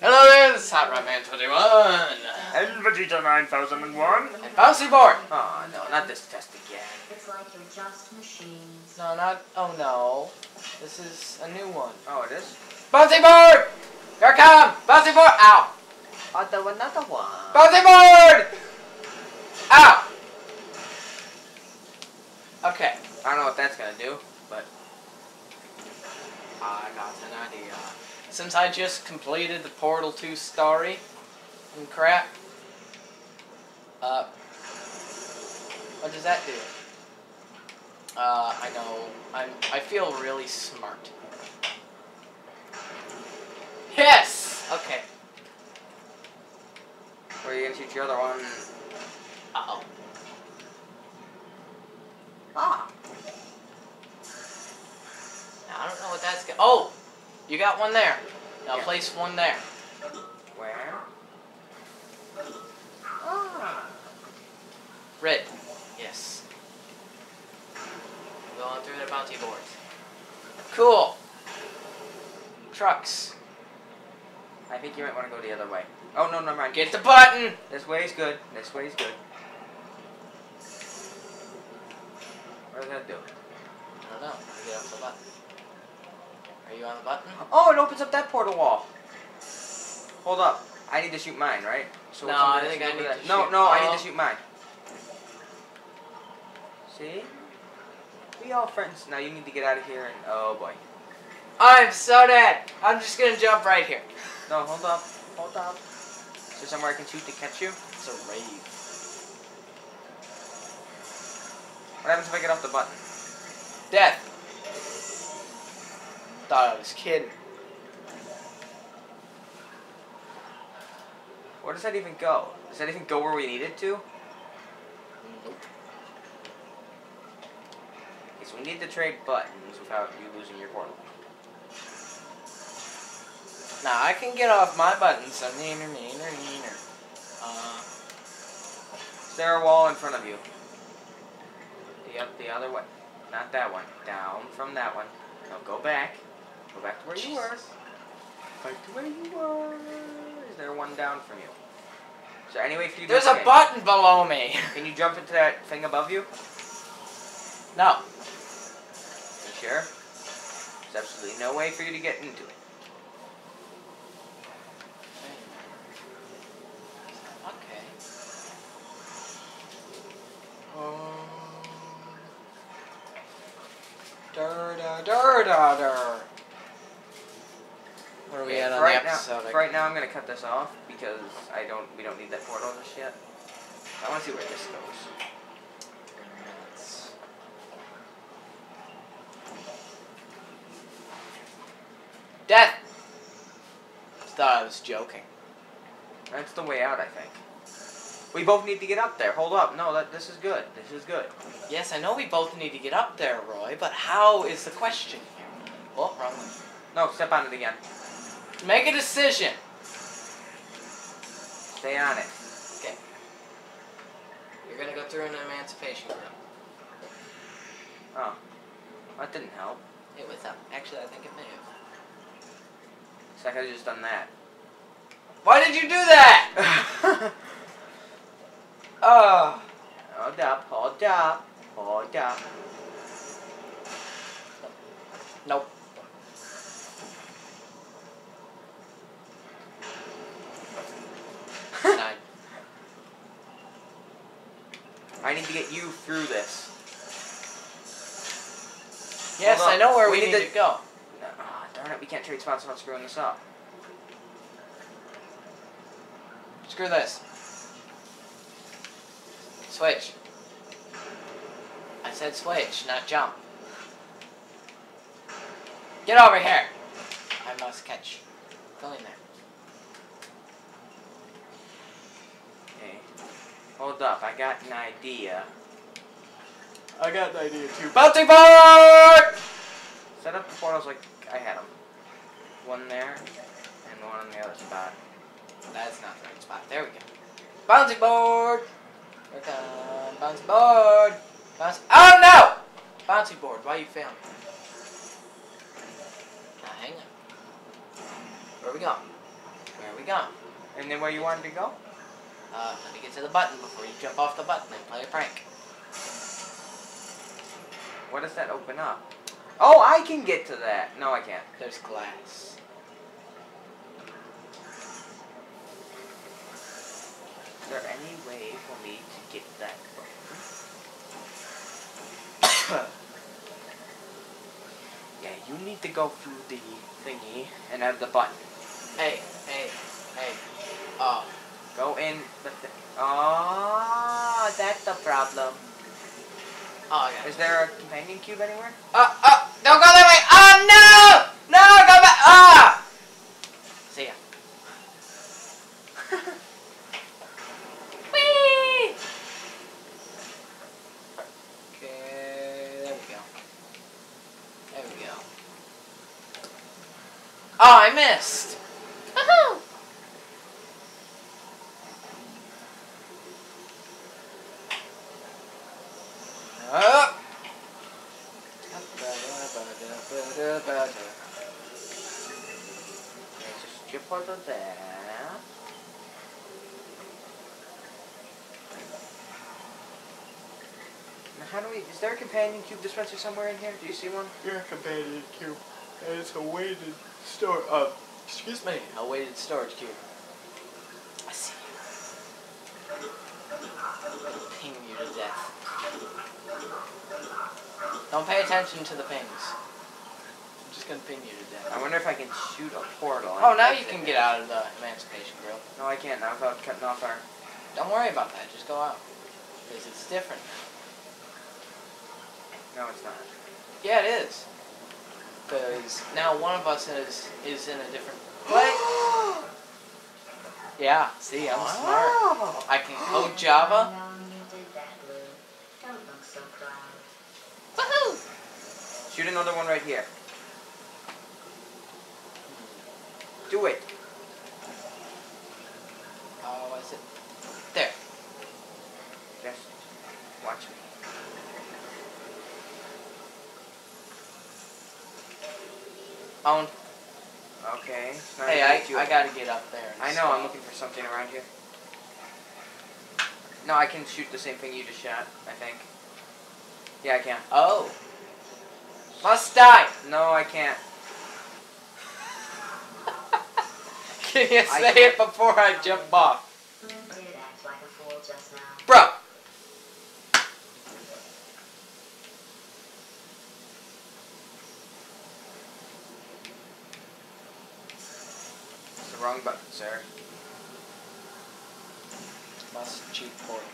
Hello there, this is Hot Rod Man 21. And Vegeta 9001. And Bouncy Board. Oh no, not this test again. It's like you're just machines. No, not, oh no. This is a new one. Oh, it is? Bouncy Board! Here I come! Bouncy Board! Ow! Another, another one. Bouncy Board! Ow! Okay, I don't know what that's gonna do, but I got an idea. Since I just completed the Portal 2 story and crap, uh, what does that do? Uh, I know, I'm, I feel really smart. Yes! Okay. Are you gonna shoot your other one? Uh-oh. Ah. I don't know what that's going Oh! You got one there. Now Yeah. place one there. Where? Ah. Red. Yes. Going through the bouncy board. Cool. Trucks. I think you might want to go the other way. Oh, no, never mind. Get the button! This way is good. This way is good. What does that do? I don't know. To get off the button. Are you on the button? Oh, it opens up that portal wall. Hold up. I need to shoot mine, right? So No, I think? I need Over to. No, shoot- no, I oh. need to shoot mine. See? We all friends. Now you need to get out of here and oh boy. I'm so dead. I'm just gonna jump right here. No, hold up. Hold up. Is there somewhere I can shoot to catch you? It's a rave. What happens if I get off the button? Death. Thought I was kidding. Where does that even go? Does that even go where we need it to? Nope. Okay, so we need to trade buttons without you losing your portal. Now I can get off my button, so neener, neener. Uh, Is there a wall in front of you? The, the other way. Not that one. Down from that one. No, go back. Go back to where you were. Back to where you were. Is there one down from you? Is there any way for you to there's a button below me. Can you jump into that thing above you? No. You sure? There's absolutely no way for you to get into it. Okay. Um. Dur da dur da dur. Where are we Okay, at for on right the episode? Now, for right now, I'm gonna cut this off because I don't. We don't need that portal just yet. I want to see where this goes. Death! Thought I was joking. That's the way out, I think. We both need to get up there. Hold up. No, that this is good. This is good. Yes, I know we both need to get up there, Roy, but how is the question here? Oh, wrong one. No, step on it again. Make a decision. Stay on it. Okay. You're gonna go through an emancipation grill. Oh, that didn't help. It was up. Actually, I think it may have. So I could have just done that. Why did you do that? Oh. hold up. Hold up. Hold up. Nope. I need to get you through this. Yes, I know where we, We need, need to go. No, ah, darn it. We can't trade spots without screwing this up. Screw this. Switch. I said switch, not jump. Get over here. I must catch. Go in there. Okay. Hold up. I got an idea. I got an idea too. Bouncy board! Set up the portals like I had them. One there, and one on the other spot. That's not the right spot. There we go. Bouncy board! Here come uh, bouncy board! Bouncy. Oh no! Bouncy board, why you failing? Now hang on. Where we going? Where are we going? And then where you wanted to go? Uh, let me get to the button before you jump off the button and play a prank. What does that open up? Oh, I can get to that. No, I can't. There's glass. Is there any way for me to get that button? yeah, you need to go through the thingy and have the button. Hey, hey, hey. Oh, Go in Oh, that's the problem. oh, it. Is there a companion cube anywhere? Oh, oh, don't go that way. Oh, no! No, go back. Ah! See ya. Whee! Okay, there we go. There we go. Oh, I missed. Woohoo! Up. There's a strip there. Now how do we, is there a companion cube dispenser somewhere in here? Do you see one? Your companion cube It's a weighted store. Uh, excuse me, a weighted storage cube. I see you. It'll ping you to death. Don't pay attention to the pings. I'm just gonna ping you to death. I wonder if I can shoot a portal. Oh, now you can get out of the Emancipation Grill. No, I can't now without cutting off our. Don't worry about that. Just go out. Because it's different. Now. No, it's not. Yeah, it is. Because now one of us is is in a different place. Yeah, see, I'm smart. I can code Java. I know you did that, Blue. Don't look so proud. Woohoo! Shoot another one right here. Do it. Oh, is it? There. Just watch me. Owned. Okay. Hey, I, I gotta get up there. and I know. I'm looking for something around here. No, I can shoot the same thing you just shot. I think. Yeah, I can. Oh. Must die. No, I can't. Can you say it before I jump off? Blue did act like a fool just now. Bro. It's the wrong button, sir. Must cheat portal.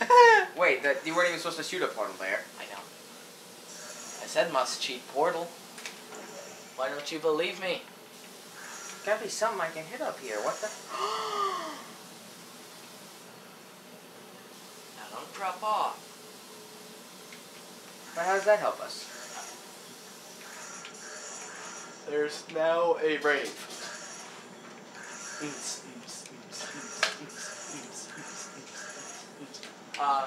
Wait, that you weren't even supposed to shoot a portal there. I know. I said must cheat portal. Why don't you believe me? Gotta be something I can hit up here. What the? Now don't drop off. But how does that help us? There's now a rave. Uh,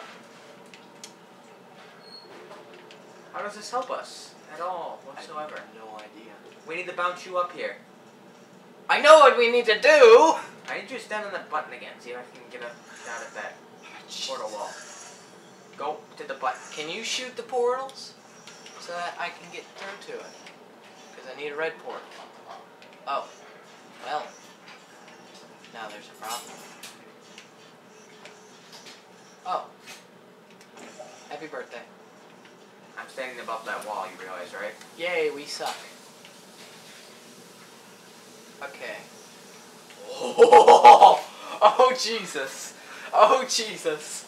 How does this help us at all whatsoever? no idea. We need to bounce you up here. I know what we need to do! I need you to stand on that button again. See if I can get a shot at that portal wall. Go to the button. Can you shoot the portals? So that I can get through to it. Because I need a red portal. Oh. Well. Now there's a problem. Oh. Happy birthday. I'm standing above that wall. You realize, right? Yay, we suck. Okay. Oh, oh Jesus. Oh Jesus.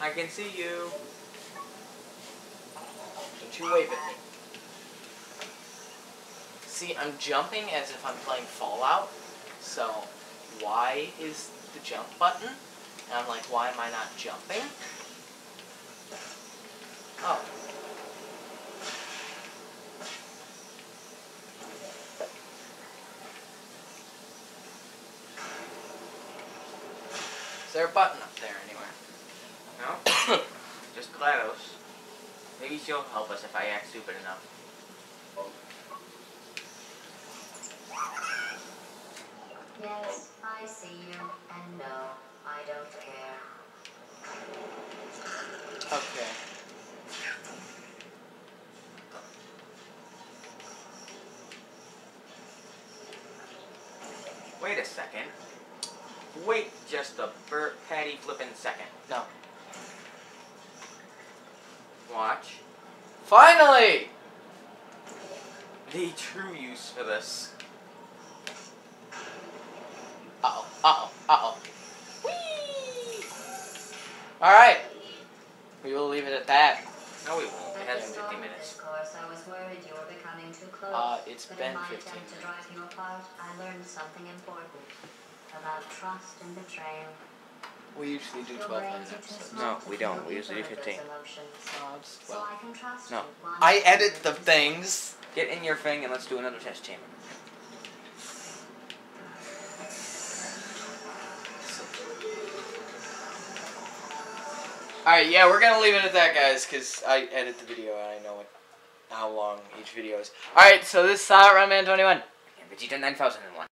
I can see you. Don't you wave at me. See, I'm jumping as if I'm playing Fallout. So, why is the jump button? And I'm like, why am I not jumping? Oh. Is there a button up there anywhere? No? Just GLaDOS. Maybe she'll help us if I act stupid enough. Yes, I see you, and no, I don't care. Okay. Wait a second. Wait just a Burt Patty flippin' second. No. Watch. Finally! The true use for this. Uh oh. Uh oh. Uh oh. Whee! Alright. We will leave it at that. No, we won't. It has the been 50 start of minutes. this course, I was worried you were becoming too close. Uh, it's but been in my 15 attempt to minutes. drive you apart, I learned something important about trust and betrayal. We usually do Your 12 brains minute are too episodes. small No, we don't. We usually do 15. emotions. No, it's So 12. I can trust No. you. blind I to edit the things. Get in your thing and let's do another test chamber. Alright, yeah, we're gonna leave it at that, guys, because I edit the video and I know what, how long each video is. Alright, so this is Silent Run Man 21. And Vegeta 9001.